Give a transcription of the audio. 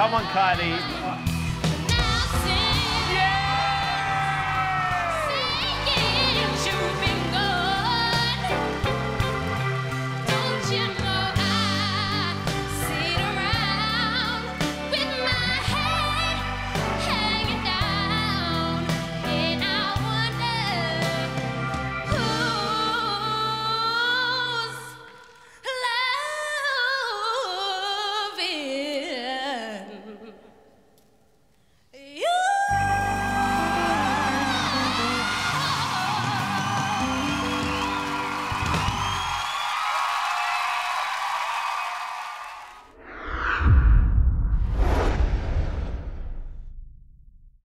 Come on, Kylie.